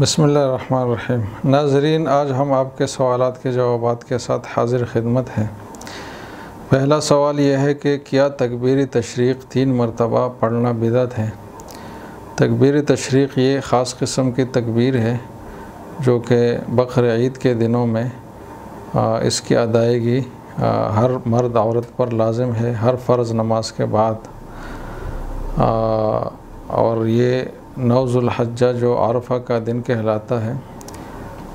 बसमीम नाजरीन आज हम आपके सवाल के जवाब के साथ हाजिर खिदमत हैं। पहला सवाल यह है कि क्या तकबीर तशरीक़ तीन मरतबा पढ़ना बिदत है? तकबीर तशरीक़ ये ख़ास किस्म की तकबीर है जो कि बकर के दिनों में आ, इसकी अदायगी हर मर्द औरत पर लाजिम है हर फ़र्ज़ नमाज़ के बाद। आ, और ये नौजुलहजा जो आरफा का दिन कहलाता है,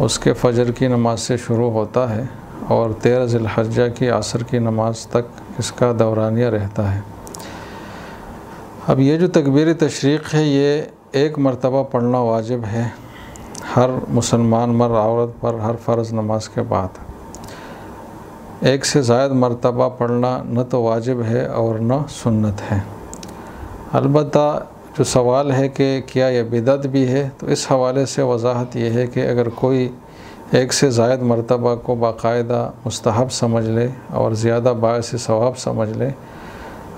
उसके फ़जर की नमाज़ से शुरू होता है और तेरह ज़िलहजा की आसर की नमाज़ तक इसका दौरानिया रहता है। अब ये जो तकबीर तशरीक़ है, ये एक मरतबा पढ़ना वाजिब है। हर मुसलमान मर औरत पर हर फ़र्ज़ नमाज़ के बाद। एक से ज़ायद मरतबा पढ़ना न तो वाजिब है और न सुन्नत है। अलबत् जो सवाल है कि क्या यह बिदत भी है? तो इस हवाले से वजाहत यह है कि अगर कोई एक से ज़ायद मरतबा को बाकायदा मुस्तहब समझ ले और ज़्यादा बायस सवाब समझ ले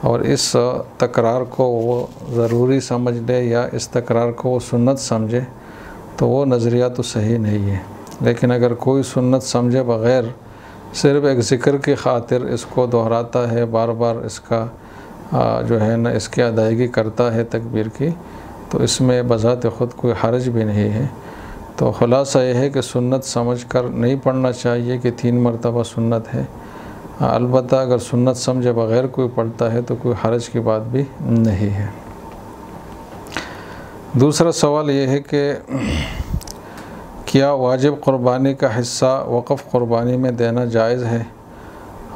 और इस तकरार को वो ज़रूरी समझ ले या इस तकरार को वो सुन्नत समझे तो वो नज़रिया तो सही नहीं है। लेकिन अगर कोई सुन्नत समझे बग़ैर सिर्फ़ एक ज़िक्र की खातिर इसको दोहराता है, बार बार इसका जो है ना, इसकी अदायगी करता है तकबीर की तो इसमें बज़ात ख़ुद कोई हरज भी नहीं है। तो ख़ुलासा यह है कि सुन्नत समझ कर नहीं पढ़ना चाहिए कि तीन मरतबा सुन्नत है। अलबत् अगर सुन्नत समझे बग़ैर कोई पढ़ता है तो कोई हरज की बात भी नहीं है। दूसरा सवाल ये है कि क्या वाजिब क़ुरबानी का हिस्सा वक़फ़ क़ुरबानी में देना जायज़ है?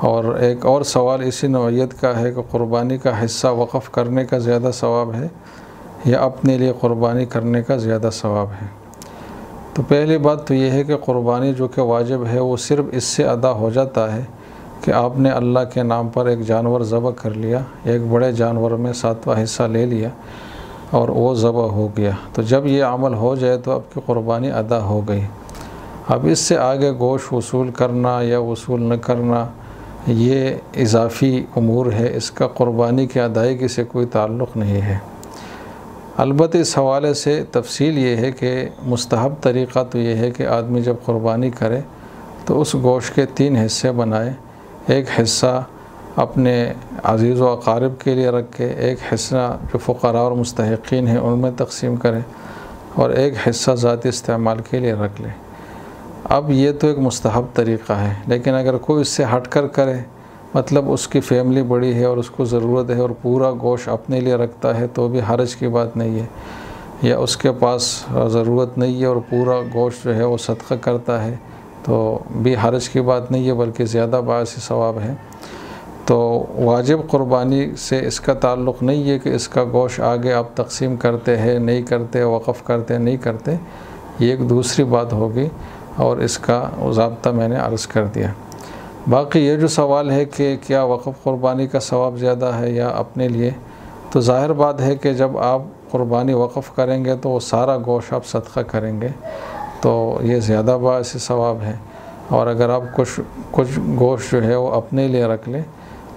और एक और सवाल इसी नौीयत का है कि क़ुरबानी का हिस्सा वक़फ़ करने का ज़्यादा सवाब है या अपने लिए क़ुरबानी करने का ज़्यादा सवाब है? तो पहली बात तो यह है कि क़ुरबानी जो कि वाजिब है, वो सिर्फ़ इससे अदा हो जाता है कि आपने अल्लाह के नाम पर एक जानवर ज़बह कर लिया, एक बड़े जानवर में सातवां हिस्सा ले लिया और वो ज़बह हो गया। तो जब ये अमल हो जाए तो आपकी क़ुरबानी अदा हो गई। अब इससे आगे गोश वसूल करना या वसूल न करना ये इजाफ़ी अमूर है, इसका क़ुरबानी की अदायगी से कोई ताल्लुक़ नहीं है। अलबत् इस हवाले से तफसील ये है कि मुस्तहब तरीक़ा तो ये है कि आदमी जब क़ुरबानी करे तो उस गोश्त के तीन हिस्से बनाए। एक हिस्सा अपने अज़ीज़ व अकारब के लिए रख, एक हिस्सा जो फ़ुकरा और मुस्तकिन हैं, उनमें तकसीम करें और एक हिस्सा ज़ाती इस्तेमाल के लिए रख लें। अब ये तो एक मुस्तहब तरीक़ा है, लेकिन अगर कोई इससे हट कर करे मतलब उसकी फैमिली बड़ी है और उसको ज़रूरत है और पूरा गोश अपने लिए रखता है तो भी हरज की बात नहीं है। या उसके पास ज़रूरत नहीं है और पूरा गोश जो है वो सदक़ा करता है तो भी हरज की बात नहीं है, बल्कि ज़्यादा बायस सवाब है। तो वाजिब क़ुरबानी से इसका ताल्लुक़ नहीं है कि इसका गोश आगे आप तकसीम करते हैं, नहीं करते, वक़फ़ करते नहीं करते, ये एक दूसरी बात होगी। और इसका जबता मैंने अर्ज़ कर दिया। बाकी ये जो सवाल है कि क्या वक़फ़ क़ुरबानी का सवाब ज़्यादा है या अपने लिए तो ज़ाहिर बात है कि जब आप क़ुरबानी वक़फ़ करेंगे तो वो सारा गोश आप सदक़ा करेंगे तो ये ज़्यादा बास सवाब है। और अगर आप कुछ कुछ गोश जो है वो अपने लिए रख लें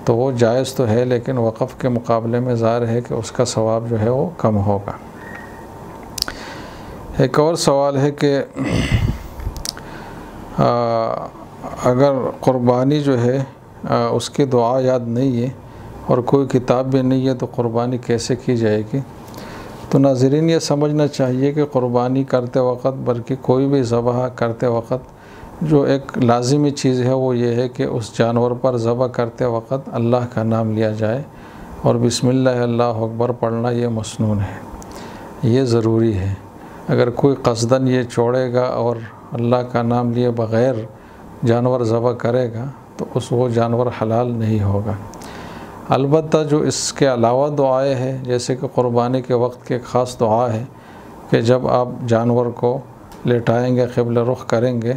तो वो जायज़ तो है, लेकिन वक़फ़ के मुकाबले में ज़ाहिर है कि उसका सवाब जो है वो कम होगा। एक और सवाल है कि अगर क़ुरबानी जो है आ, उसकी दुआ याद नहीं है और कोई किताब भी नहीं है तो क़ुरबानी कैसे की जाएगी? तो नाजरीन ये समझना चाहिए कि क़ुरबानी करते वक्त बल्कि कोई भी ज़बह करते वक्त जो एक लाजमी चीज़ है वो ये है कि उस जानवर पर ज़बह करते वक्त अल्लाह का नाम लिया जाए और बिस्मिल्लाह अल्लाह अकबर पढ़ना ये मसनून है। ये ज़रूरी है। अगर कोई कसदन ये छोड़ेगा और अल्लाह का नाम लिए बग़ैर जानवर ज़बह करेगा तो उस वो जानवर हलाल नहीं होगा। अलबत् जो इसके अलावा दुआएँ हैं, जैसे कि क़ुरबानी के वक्त के ख़ास दुआ है कि जब आप जानवर को लेटाएँगे, क़बल रुख करेंगे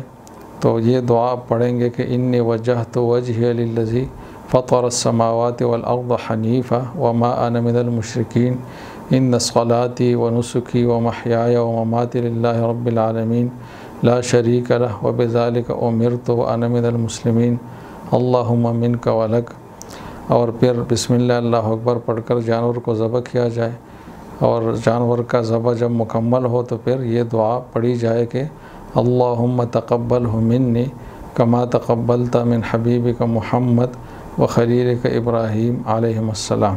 तो ये दुआ पढ़ेंगे कि इन वजह तो वजह लजी फ़तर समावत वलअर्द हनीफ़ा व मा अनमिनमशरकिन इन नसलाती व नुसुकी व महया व ममात रबालमीन ला शरीक लह व बेज़ालिक उमिर तो अनमिनमसलमिन अल्लामिन का वलक और फिर बिसमिल्ला अकबर पढ़कर जानवर को ज़बह किया जाए। और जानवर का ज़बह जब मुकम्मल हो तो फिर ये दुआ पढ़ी जाए कि अल्लाहुम्म तक़ब्बल मिन्नी कमा तक़ब्बल मिन हबीब का मोहम्मद व खलील का इब्राहीम आलम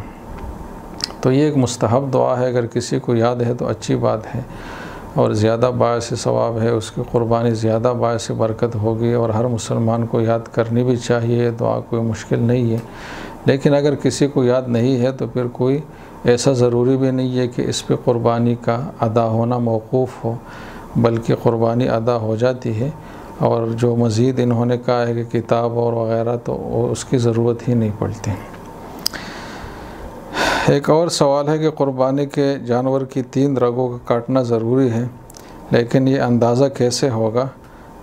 तो ये एक मुस्तहब दुआ है, अगर किसी को याद है तो अच्छी बात है। और ज़्यादा बायस सवाब है, उसकी क़ुरबानी ज़्यादा बायस बरकत होगी और हर मुसलमान को याद करनी भी चाहिए, दुआ कोई मुश्किल नहीं है। लेकिन अगर किसी को याद नहीं है तो फिर कोई ऐसा ज़रूरी भी नहीं है कि इस पर क़ुरबानी का अदा होना मौकूफ़ हो, बल्कि क़ुरबानी अदा हो जाती है। और जो मज़ीद इन्होंने कहा है कि किताब और वग़ैरह तो उसकी ज़रूरत ही नहीं पड़ती। एक और सवाल है कि क़ुरबानी के जानवर की तीन रगों का काटना ज़रूरी है, लेकिन ये अंदाज़ा कैसे होगा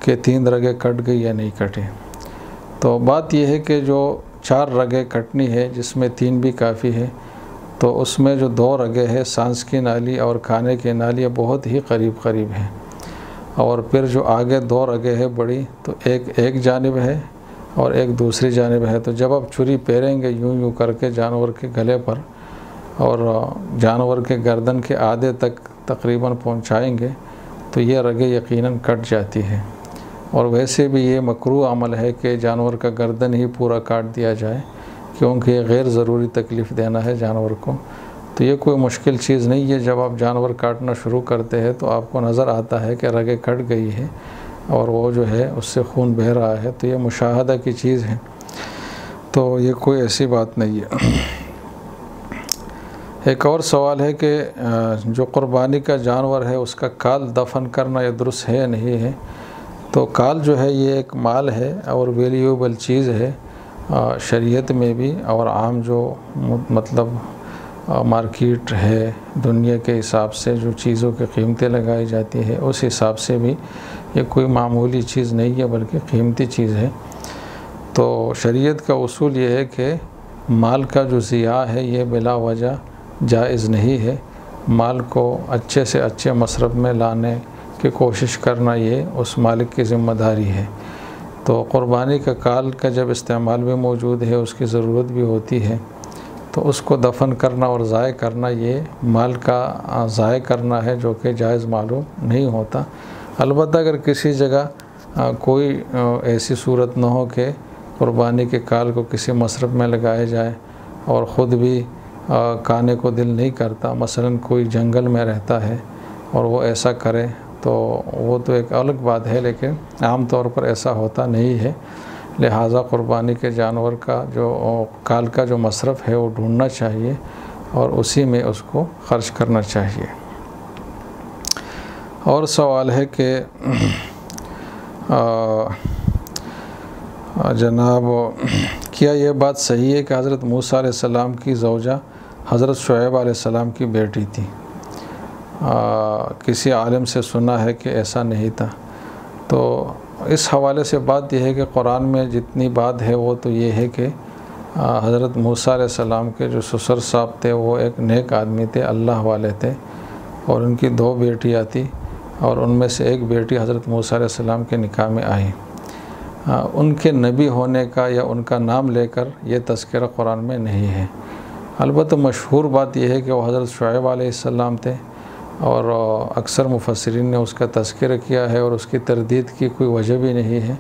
कि तीन रगें कट गई या नहीं कटी? तो बात यह है कि जो चार रगें कटनी है, जिसमें तीन भी काफ़ी है तो उसमें जो दो रगें हैं, सांस की नाली और खाने की नाली बहुत ही करीब करीब हैं। और फिर जो आगे दो रगें हैं बड़ी तो एक एक जानब है और एक दूसरी जानब है। तो जब आप छुरी पेरेंगे यूँ यूँ करके जानवर के गले पर और जानवर के गर्दन के आधे तक तकरीबन पहुंचाएँगे तो ये रगे यकीनन कट जाती है। और वैसे भी ये मकरू अमल है कि जानवर का गर्दन ही पूरा काट दिया जाए, क्योंकि गैर ज़रूरी तकलीफ़ देना है जानवर को। तो ये कोई मुश्किल चीज़ नहीं है, जब आप जानवर काटना शुरू करते हैं तो आपको नज़र आता है कि रगे कट गई है, और वो जो है, उससे खून बह रहा है तो ये मुशाहदा की चीज़ है। तो ये कोई ऐसी बात नहीं है। एक और सवाल है कि जो क़ुरबानी का जानवर है, उसका काल दफन करना ये दुरुस्त है या नहीं है? तो काल जो है, ये एक माल है और वेल्यूबल चीज़ है शरीयत में भी और आम जो मतलब मार्केट है, दुनिया के हिसाब से जो चीज़ों की कीमतें लगाई जाती है, उस हिसाब से भी ये कोई मामूली चीज़ नहीं है, बल्कि कीमती चीज़ है। तो शरीयत का उसूल ये है कि माल का जो ज़िया है, ये बिला वजह जायज़ नहीं है। माल को अच्छे से अच्छे मसरब में लाने की कोशिश करना ये उस मालिक की ज़िम्मेदारी है। तो क़ुरबानी का काल का जब इस्तेमाल भी मौजूद है, उसकी ज़रूरत भी होती है तो उसको दफन करना और ज़ाय करना ये माल का ज़ाय करना है जो कि जायज़ मालूम नहीं होता। अलबत्त अगर किसी जगह कोई ऐसी सूरत न हो कि क़ुरबानी के काल को किसी मसरब में लगाया जाए और ख़ुद भी खाने को दिल नहीं करता। मसलन कोई जंगल में रहता है और वो ऐसा करे तो वो तो एक अलग बात है, लेकिन आम तौर पर ऐसा होता नहीं है। लिहाजा क़ुरबानी के जानवर का जो काल का जो मसरफ़ है, वो ढूंढना चाहिए और उसी में उसको ख़र्च करना चाहिए। और सवाल है कि जनाब, क्या ये बात सही है कि हज़रत मूसा सलाम की जौजा हज़रत शुएब आसमाम की बेटी थी। आ, किसी आलम से सुना है कि ऐसा नहीं था। तो इस हवाले से बात यह है कि कुरान में जितनी बात है वो तो ये है कि हज़रत मूसा सलाम के जो ससुर साहब थे वो एक नेक आदमी थे अल्लाह वाले थे और उनकी दो बेटियाँ थी और उनमें से एक बेटी हज़रत मूसा सलाम के निकाह में आई। उनके नबी होने का या उनका नाम लेकर यह तस्करा कुरान में नहीं है। अलबत् मशहूर बात यह है कि वह हज़रत शुएब आसमाम थे और अक्सर मुफसरीन ने उसका तस्कर किया है और उसकी तरदीद की कोई वजह भी नहीं है।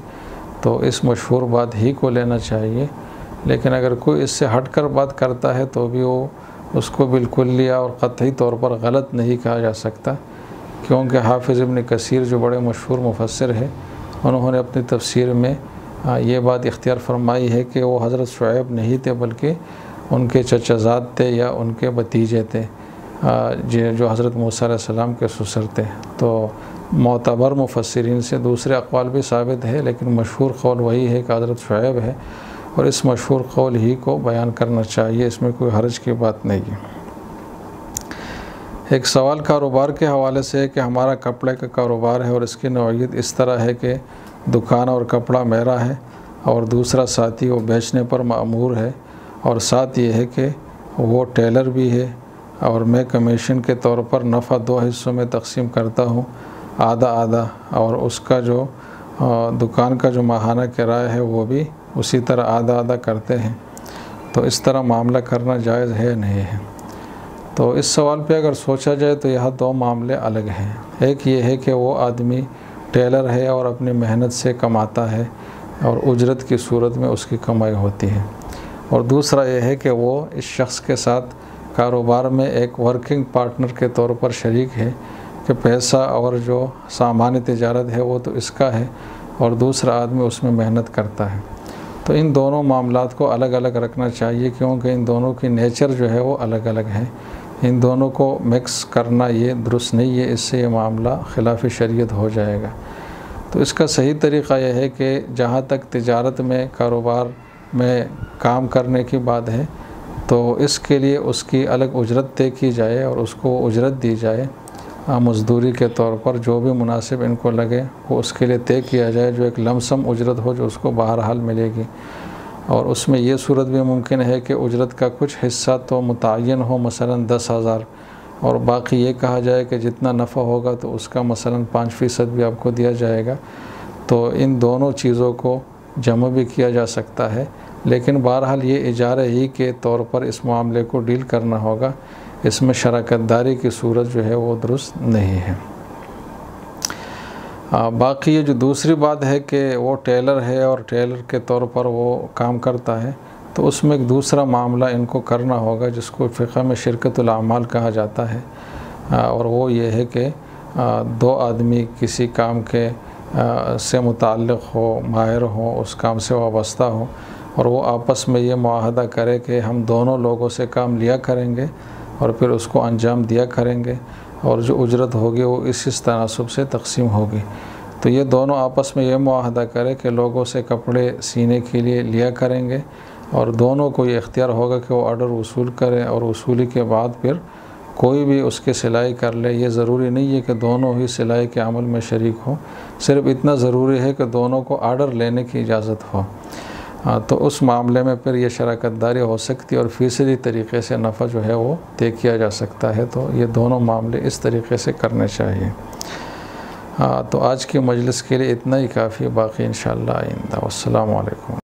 तो इस मशहूर बात ही को लेना चाहिए। लेकिन अगर कोई इससे हट कर बात करता है तो भी वो उसको बिल्कुल लिया और क़तई तौर पर गलत नहीं कहा जा सकता। क्योंकि हाफिज़ इबन कसीर जो बड़े मशहूर मुफसर है, उन्होंने अपनी तफसीर में ये बात इख्तियार फरमाई है कि वो हज़रत शुएब नहीं थे, बल्कि उनके चचाजाद थे या उनके भतीजे थे जो हज़रत मूसम के ससुर थे। तो मोतबर मुफसरीन से दूसरे अकवाल भी साबित है, लेकिन मशहूर कौल वही है कि हज़रत शुएब है, और इस मशहूर कौल ही को बयान करना चाहिए, इसमें कोई हर्ज की बात नहीं है। एक सवाल कारोबार के हवाले से है कि हमारा कपड़े का कारोबार है, और इसकी नौीयत इस तरह है कि दुकान और कपड़ा मेरा है, और दूसरा साथी वो बेचने पर मामूर है और साथ ये है कि वो टेलर भी है और मैं कमीशन के तौर पर नफ़ा दो हिस्सों में तकसीम करता हूँ, आधा आधा, और उसका जो दुकान का जो माहाना किराया है वो भी उसी तरह आधा आधा करते हैं। तो इस तरह मामला करना जायज़ है नहीं है? तो इस सवाल पे अगर सोचा जाए तो यह दो मामले अलग हैं। एक ये है कि वो आदमी टेलर है और अपनी मेहनत से कमाता है और उजरत की सूरत में उसकी कमाई होती है। और दूसरा यह है कि वो इस शख्स के साथ कारोबार में एक वर्किंग पार्टनर के तौर पर शरीक है कि पैसा और जो सामान्य तजारत है वो तो इसका है और दूसरा आदमी उसमें मेहनत करता है। तो इन दोनों मामला को अलग अलग रखना चाहिए क्योंकि इन दोनों की नेचर जो है वो अलग अलग है। इन दोनों को मिक्स करना ये दुरुस्त नहीं है, इससे ये मामला खिलाफ शरीयत हो जाएगा। तो इसका सही तरीक़ा यह है कि जहाँ तक तजारत में कारोबार में काम करने की बात है तो इसके लिए उसकी अलग उजरत तय की जाए और उसको उजरत दी जाए। मज़दूरी के तौर पर जो भी मुनासिब इनको लगे, वो उसके लिए तय किया जाए, जो एक लमसम उजरत हो, जो उसको बहरहाल मिलेगी। और उसमें यह सूरत भी मुमकिन है कि उजरत का कुछ हिस्सा तो मुतन हो मसला दस हज़ार। और बाकी ये कहा जाए कि जितना नफ़ा होगा तो उसका मसला पाँच फ़ीसद भी आपको दिया जाएगा। तो इन दोनों चीज़ों को जमा भी किया जा सकता है। लेकिन बहरहाल ये इजारे ही के तौर पर इस मामले को डील करना होगा। इसमें शराकत दारी की सूरत जो है वो दुरुस्त नहीं है। आ, बाकी ये जो दूसरी बात है कि वो टेलर है और टेलर के तौर पर वो काम करता है तो उसमें एक दूसरा मामला इनको करना होगा जिसको फ़िका में शिरकतलामाल कहा जाता है। आ, और वो ये है कि दो आदमी किसी काम के आ, से मुतल हो माहिर हो उस काम से वाबस्ता हो। और वो आपस में ये माहदा करे कि हम दोनों लोगों से काम लिया करेंगे और फिर उसको अंजाम दिया करेंगे और जो उजरत होगी वो इस इस तनासब से तकसीम होगी। तो ये दोनों आपस में ये माहदा करें कि लोगों से कपड़े सीने के लिए लिया करेंगे और दोनों को ये इख्तियार होगा कि वो आर्डर वसूल करें और वसूली के बाद फिर कोई भी उसके सिलाई कर ले। ये ज़रूरी नहीं है कि दोनों ही सिलाई के अमल में शरीक हो। सिर्फ़ इतना ज़रूरी है कि दोनों को आर्डर लेने की इजाज़त हो। हाँ तो उस मामले में फिर ये शराकत दारी हो सकती है और फ़ीसदी तरीके से नफ़ा जो है वो तय किया जा सकता है। तो ये दोनों मामले इस तरीके से करने चाहिए। हाँ तो आज की मजलिस के लिए इतना ही काफ़ी बाकी इन आइंदा। वालकम